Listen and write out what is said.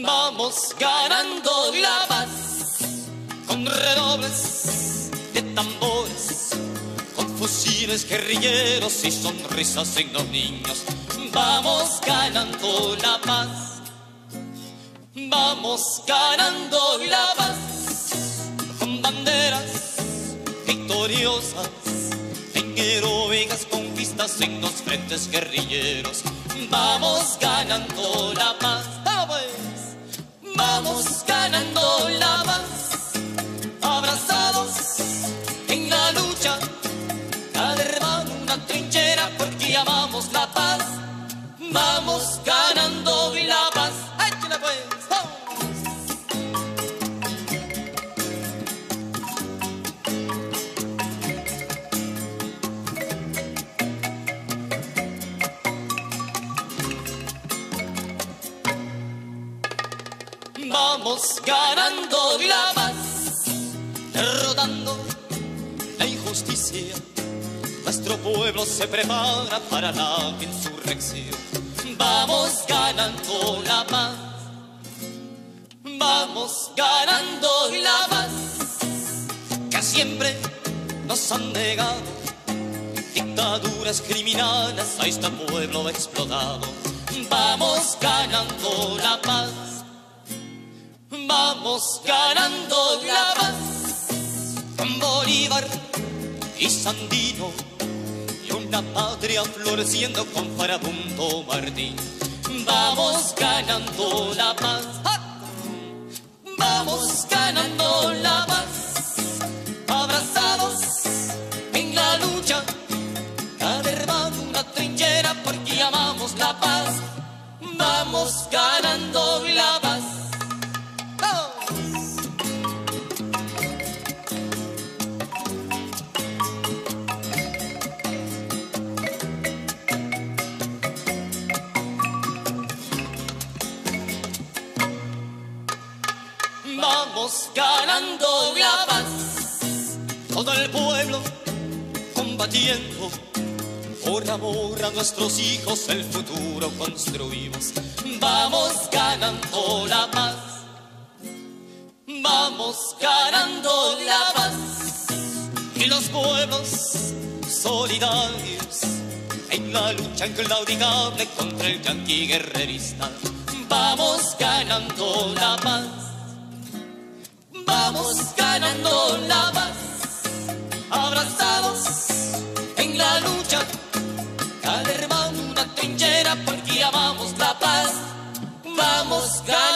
Vamos ganando la paz con redobles de tambores, con fusiles guerrilleros y sonrisas en los niños. Vamos ganando la paz, vamos ganando la paz con banderas victoriosas en heroicas conquistas en los frentes guerrilleros. Vamos ganando la paz. Vamos ganando la paz, abrazados en la lucha, cada hermano una trinchera porque amamos la paz, vamos ganando Vamos ganando la paz, derrotando la injusticia. Nuestro pueblo se prepara para la insurrección. Vamos ganando la paz, vamos ganando la paz, que siempre nos han negado. Dictaduras criminales a este pueblo explotado. Vamos ganando la paz. Vamos ganando la paz con Bolívar y Sandino y una patria floreciendo con Farabundo Martín. Vamos ganando la paz, vamos ganando la paz, abrazados en la lucha, cada hermano una trinchera porque amamos la paz. Vamos ganando Vamos ganando la paz, todo el pueblo combatiendo. Por amor a nuestros hijos el futuro construimos. Vamos ganando la paz, vamos ganando la paz. Y los pueblos solidarios en la lucha inclaudicable contra el yanqui guerrerista. Vamos ganando la paz. Vamos ganando la paz, abrazados en la lucha, cada hermano una trinchera porque amamos la paz. Vamos ganando